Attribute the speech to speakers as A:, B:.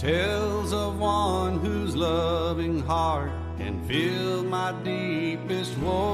A: Tells of one whose loving heart can fill my deepest woe.